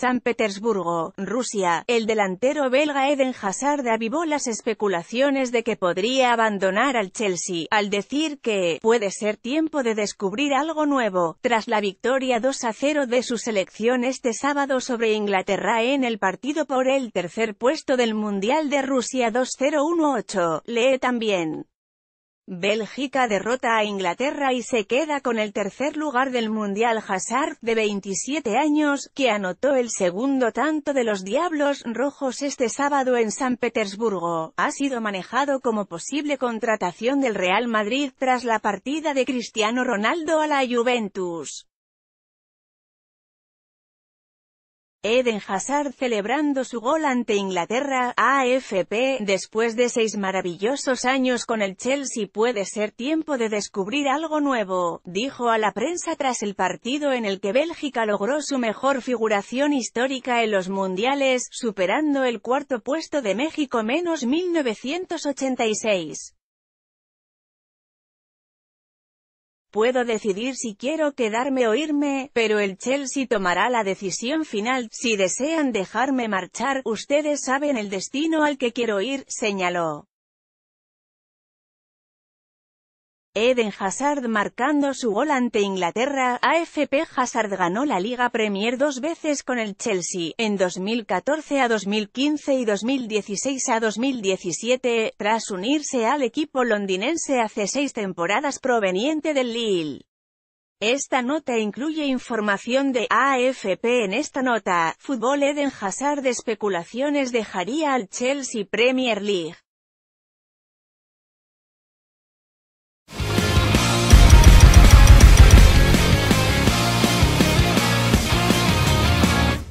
San Petersburgo, Rusia, el delantero belga Eden Hazard avivó las especulaciones de que podría abandonar al Chelsea, al decir que puede ser tiempo de descubrir algo nuevo, tras la victoria 2 a 0 de su selección este sábado sobre Inglaterra en el partido por el tercer puesto del Mundial de Rusia 2-0-1-8. Lee también. Bélgica derrota a Inglaterra y se queda con el tercer lugar del Mundial Hazard, de 27 años, que anotó el segundo tanto de los Diablos Rojos este sábado en San Petersburgo, ha sido manejado como posible contratación del Real Madrid tras la partida de Cristiano Ronaldo a la Juventus. Eden Hazard celebrando su gol ante Inglaterra, AFP, después de seis maravillosos años con el Chelsea puede ser tiempo de descubrir algo nuevo, dijo a la prensa tras el partido en el que Bélgica logró su mejor figuración histórica en los mundiales, superando el cuarto puesto de México menos 1986. Puedo decidir si quiero quedarme o irme, pero el Chelsea tomará la decisión final, si desean dejarme marchar, ustedes saben el destino al que quiero ir, señaló. Eden Hazard marcando su gol ante Inglaterra, AFP Hazard ganó la Liga Premier dos veces con el Chelsea, en 2014 a 2015 y 2016 a 2017, tras unirse al equipo londinense hace seis temporadas proveniente del Lille. Esta nota incluye información de AFP en esta nota, Fútbol Eden Hazard de especulaciones dejaría al Chelsea Premier League.